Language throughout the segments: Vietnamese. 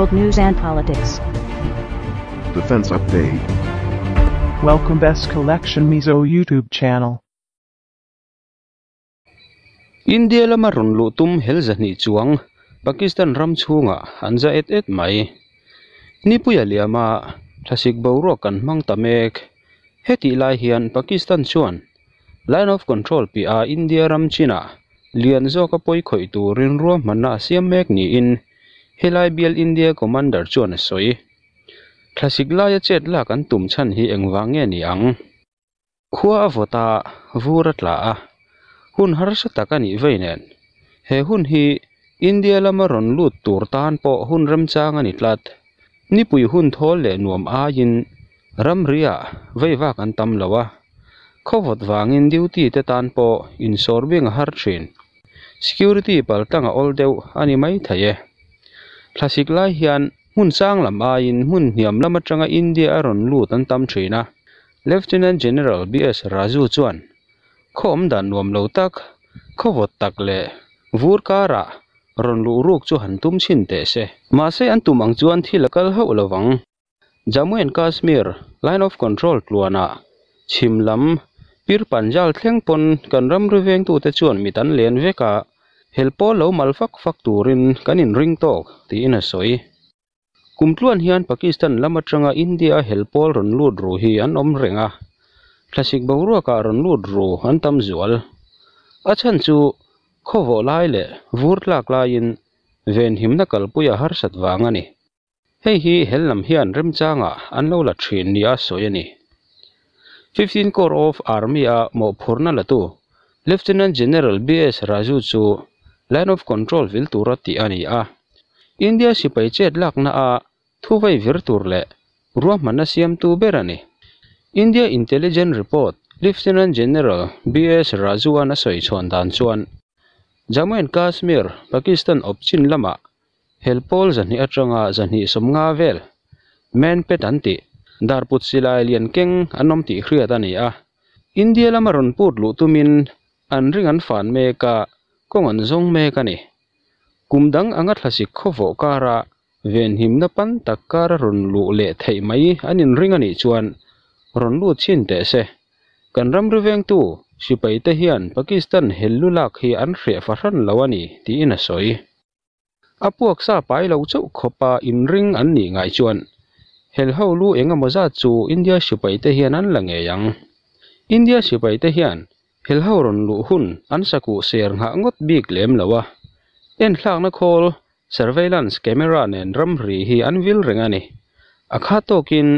world news and politics. Defense Update. Welcome Best Collection Mizo YouTube channel. India lama run lu tum hel zani chuang Pakistan ram chunga anja et et mai ni puya liama thasik bawro kan mang tamek heti lai hian Pakistan chuan line of control pi a India ram china lian zo ka poi khoi turin ro manna siam mek ni in helai bial India commander chuan soi thasik lai chet la kan tum chan hi engwa nge ni ang khua avota vuratla a hun har sa takani veinen he hun hi india lama ron lut tur tan po hun ram chang ani tlat ni pui hun thol le nuam a in ram ria veiwa kan tam lawa khowot wangin duty te tan po in sorbing har thin security pal tanga ol deuh ani mai thaye classic lai hian mun sang lam a in mun niam lama tanga india ron lut an tam thina lieutenant general bs raju chuan khom dan nuam lo tak khowot tak le vur kara ron lu ruk chu han tum chin te se ma se an tum ang chuan thil kal ho lawang jammu and kashmir line of control tluana chimlam pir panjal thleng pon kan ram reveng tu te chuan mi tan len veka helpo lo mal fak fak turin kanin ring tok, ti in a soi kumtluan hian pakistan lama tanga india helpol ron lut ru hi an om renga. Thlasik boruak ka ron lut ru an tam zual. A chu khowo lai le vur tlak lai in, ven himna kalpuya har sat wang ani. Hei hi hellam hian rem changa, an lo la thin ni a soi ani. 15 corps of army a mo phurna latu lieutenant general bs raju chu line of control vil tura ti ani a. India sipai chet lak na a thuwai vir tur le. Ruwa mana siam tu berani india intelligence report, lieutenant general bs raju an a soi chhon dan chuan. Jammu and kashmir, pakistan opchin lama. Helpol zani atanga zani somnga vel. Men pet anti darput silai lian keng anom ti hriat ani a. India lama ron put lu tumin. An ring an fan me ka kong an zong me ka ni. Kumdang anga thlasik khovo kara ven himna pan takkara ron lu le thei mai. Anin ring ani chuan. Ron lu chin te se. Kan ram riveng tu. Sipai te hian pakistan hellu lak hi an hre faran lawani ti in a soi. Apuak sa pai lo chau khopa in ring an ni ngai chuan. Hel ho lu enga moza chu india sipai te hian an lange yang. India sipai te hian hel ho ron lu hun, an saku ser nga ngot bik lem lawa. En thlak na khol, surveillance camera nen ram ri hi an vil rengani akha tokin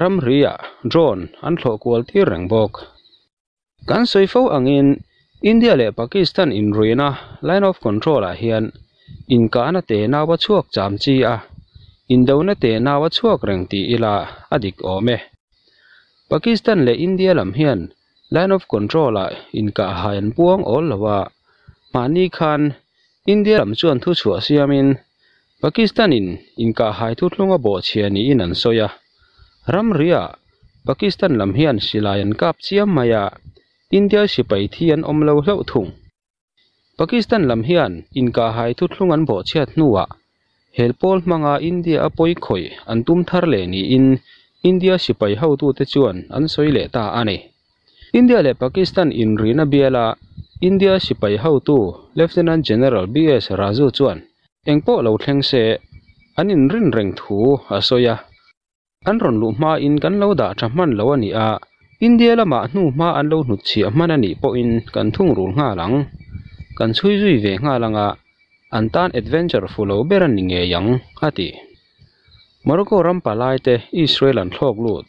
ram ria drone, an thlo kwal ti reng bok. Kan soifo angin, india le pakistan in ruina, line of control a hian. In kana te nawa chuak cham chi a. In dona te nawa chuak reng ti ila adik ome pakistan le india lam hian. Line of control a in ka hayan puang ol lawa mani khan india lam chuan thu chhuah siamin pakistan in in ka hai thu thlunga bo chiani in an soya ram ria pakistan lam hian silayan kap chiam maya india sipai thian omlo hlo thung pakistan lam hian in ka hai thu thlung an bo chiat nuwa helpol manga india apoi khoi an tum thar le ni in india sipai ho tu te chuan an soi le ta ani india le pakistan in rina biala india sipai ho tu lieutenant general bs raju chuan engpo lo thleng se anin rin reng thu asoya an ron lu ma in kan lo da thaman lo ani a india lama hnu ma an lo hnut chi man ani po in kan thung rul nga lang kan chui zui ve nga langa an tan adventure fulo beran ni nge yang ati morocco ram palai te israel an thlok lut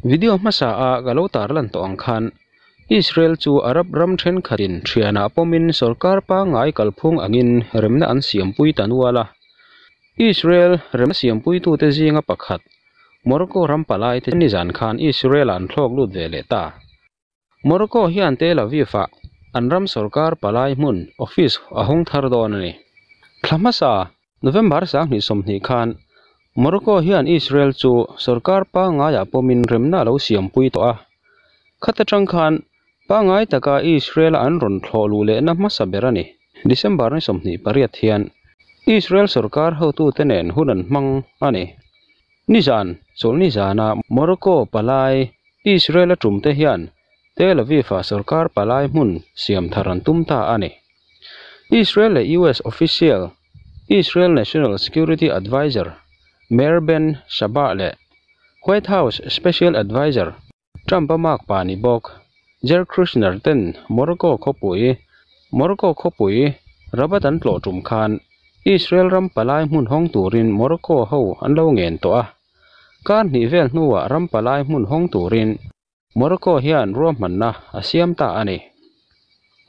video masa a galo tar lan to ang khan israel chu arab ram then khatin thiana pomin sarkar pa ngai kalphung angin remna an siam pui tanwala israel rem siam pui tu te zinga pakhat morocco ram palai te nizan khan israel an thlok lut ve le ta morocco hian tel aviva an ram sarkar palai mun office ahong thar don ani thlamasa november sa ni somni khan morocco hian israel chu sarkar pa nga ya pomin remna lo siam pui to a. Khata tang khan, pa ngai taka israel an ron thlo lu le na ma sa berani december ni somni pariat hian. Israel sarkar ho tu tenen hunan mang ani nizan sol nizana Morocco, palai, Israel atum te hian. Tel Aviv a sarkar palai mun siam tharan tumta ani Israel le US official, Israel National Security Advisor. Mayor Ben Shabbat le White House Special Advisor Trump mak pani bok Jer Kushner ten Morocco khopui Morocco khopui rabatan tlo tum khan Israel ram palai mun hong turin Morocco ho an lo ngen to a kan ni vel nuwa ram palai mun hong turin Morocco hian ro man na asiam ta ani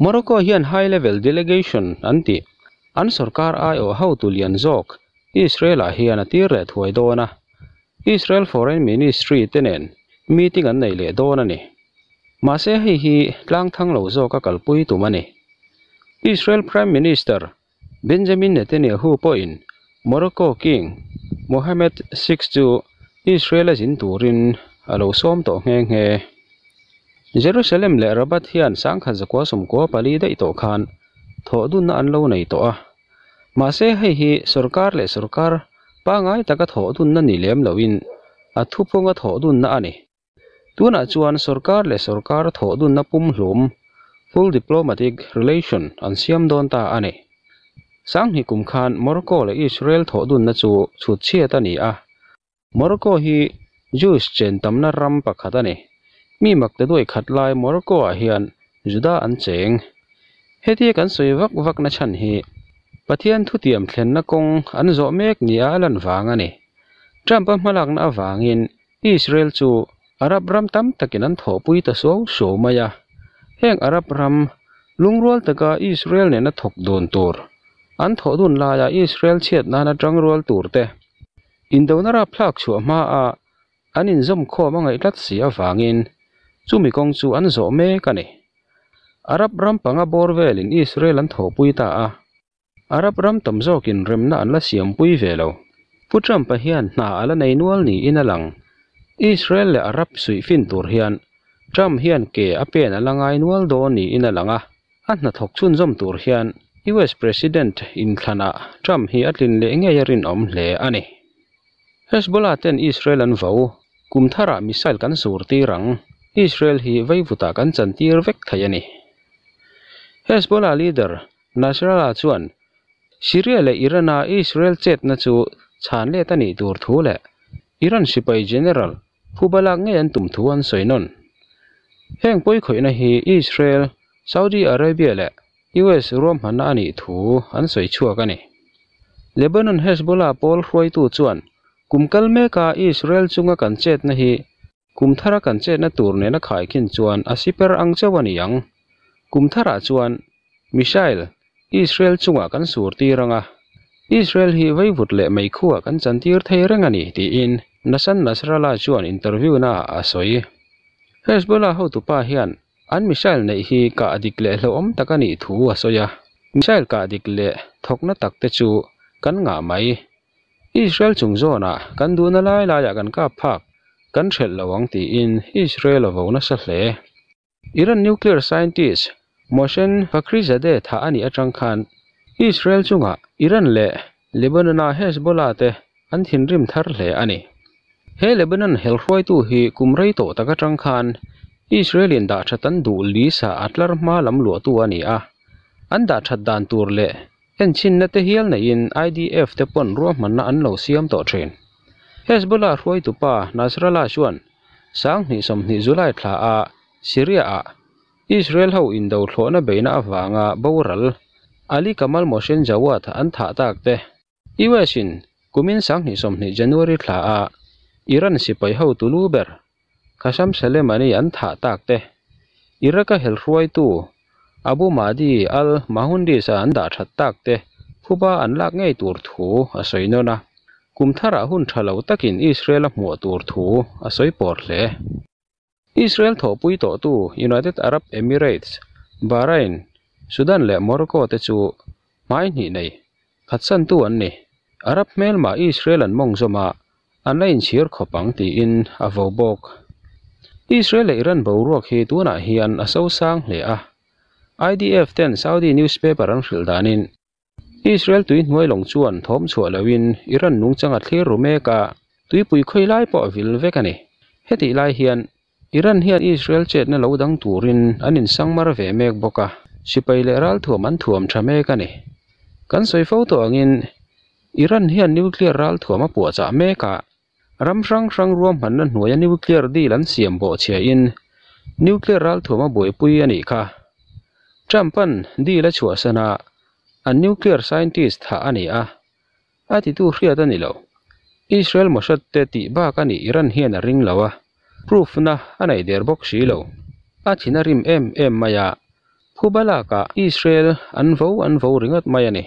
Morocco hian high level delegation anti an sarkar ai o ho tu lian zok Israel à, a hian atir à, le thuai dona Israel Foreign Ministry tenen meeting an nei le dona ni mà sẽ hi hi lang thang lo zo ka kalpui tu mani Israel Prime Minister Benjamin Netanyahu po in, Morocco King Mohammed VI chu, Israel in turin alo à, som to nghe nghe. Jerusalem le Rabat hian sang khan zakwa som ko pali dai to khan tho dun na an lo nei to a มาเซ่ให้ฮีสรการและสรการป้าง่ายระกะถอดุนนั่นนี่เลี้ยมเหลวินอัทุพงกะถอดุนนั่นนี่ตัวน่ะจวนสรการและสรการถอดุนนับปุ่มหลุม full diplomatic relation อันเสียมดอนตาอันนี้สังฮิกุมคันมอร์โกและอิสราเอลถอดุนนั่นจูชุดเชียตันนี่อะมอร์โกฮียูสเจนตำนารำปะกขัดนี่มีมักแต่ด้วยขัดลายมอร์โกอาเฮียนจุดาอันเจงเฮตีกันสวยวักวักนั่นฉันฮี pathian thu tiam thlen na kong an zo mek nia lan wang ani trump hmalak na awangin israel chu arab ram tam takin an tho pui ta so so maya heng arab ram lungrol taka israel ne na thok don tur an tho dun la ya israel chet na na tang rol tur te indonara phlak chu ma a anin zom kho ma ngai tlat si awangin chumi kong chu an zo me kani arab ram panga borvel in israel an tho pui ta a arab ram tam zokin remna an la siam pui velo putram pa hian na ala nei nual ni in alang israel le arab sui fin tur hian. Tram hian ke apen alangai nual do ni in alanga an na thok chun zom tur hian. US President in thana tram hi atlin le nge yarin om le ani Hezbollah ten Israel an vau. Kumthara ah missile kan sur ti rang. Israel hi vaivuta kan chantir vek thayani Hezbollah leader Nasrallah chuan ซีเรียและอิรันอาอิสราเอลเจ็ดนั่นจูชานเลตันนี่ดูร์ทูแหละอิรันสิไปเจเนอเรลผู้บลักเงียนตุ่มทวนสวยนนแห่งปุยข่อยนะฮีอิสราเอลซาอุดีอาระเบียและยูเอสรวมหันอันนี้ถูอันสวยชั่วกันนี่เลบานอนเฮสบอลาปอลรวยตูจวนกุมกัลเมกาอิสราเอลจุงกันเจ็ดนะฮีกุมทารากันเจ็ดนะตูรเนนะขายขินจวนอาซิเปอร์อังเจวันียังกุมทาราจวนมิชาล Israel chunga kan sur ti ranga. Israel hi vaivut le mai khuwa kan chantir thei ranga ni ti in. Nasan nasrala chuan interview na asoi Hezbollah ho tupa hian. An misail nei hi ka adik le hlo om takani thu asoya misail ka adik le thokna takte chu kan nga mai. Israel chung zona kan du na lai la ya kan ka phak. Kan thel lawang ti in. Israel avo na sa hle. Iran nuclear scientist โมเชนฟักริจะเดท่าอันนี้จังคันอิสราเอลจุงะอิรันเล่เลบานนาเฮสบอลาเตอันทินริมทาร์เล่อันนี้เฮเลบานันเฮลฟอยตูฮีกุมไรโตตะกจังคันอิสราเอลินดาชัตันดูลีซาอัตลาร์มาลำหลวตัวนี้อะอันดาชัดดานตัวเล่เอ็นชินนัตเฮียลในอินไอดีเอฟเตปนร่วมมันน่ะอันเหลวเสียมต่อเทรนเฮสบอลาฟอยตุปานาสราลาชวนสังนิสมนิจุไลทลาอาซิเรีย Israel ho in do thlona beina awanga boral Ali Kamal Mohsen Jawad an tha te. US in kumin sang ni som ni January thla a. Iran sipai ho tuluber kasam Soleimani an tha tak te. Iraka helruai tu. Abu Mahdi al Mahundi sa an da that te. Phuba an lak ngei tur thu a kumthara hun thalo takin Israel mu tur thu a soi por hle. Israel thổ pui tổ tu United Arab Emirates, Bahrain, Sudan le Morocco te chu mai ni nei. Khatsan tu an ni. Arab mel ma Israel an mong zoma. An lain chhir khopang ti in avobok Israel le Iran bo ruak hi tuna hian a sang hle a. IDF ten Saudi newspaper an hril danin Israel tui hnuai long chuan thom chhuah loin Iran nung changa thlir ru mek a tui pui khoi lai pawh vil vek ani. Heti lai hian Iran hian Israel chet na lo dang turin anin sangmar ve mek boka sipai le ral thuam an thuam tha mek ani kan soi photo angin Iran hian nuclear ral thuam a puwa cha meka ram rang rang ruam han na hnuai nuclear deal an siam bo chia in nuclear ral thuam a boi pui ani kha Trump an deal a chhuah sana an nuclear scientist ha ani a ati tu hriat ani lo Israel moshat te ti ba ka ni Iran hian a ring lawa proof na anei der bok silo. lo. A thina rim em em maya. Phubala ka Israel an vo an vo ringat maya ni.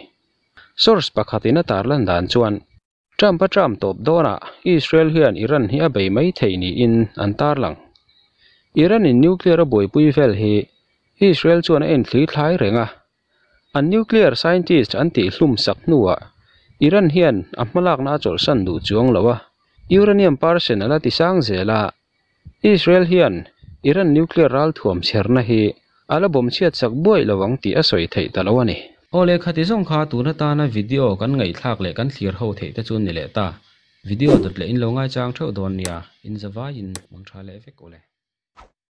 Source pakhatin a tarlan dan chuan. Trump a Trump top dona Israel hian Iran hi a mai theini in an tar lang. Iran in nuclear a boi pui vel hi. Israel chuan en thli thlai renga. An nuclear scientist an ti hlum sak nuwa Iran hian a na chol san du chuang lawa uranium parsen ala ti sang zela. Israel hian Iran nuclear ral thuam cherna hi. Ala bom chiat sak buai lawang ti asoi thei talawani ole khati zong kha tu na ta na video kan ngai thak le kan thlir ho thei ta chun ni le ta. Video dot le in lo ngai chang thau don nia in zawa in mang tha le vek ole.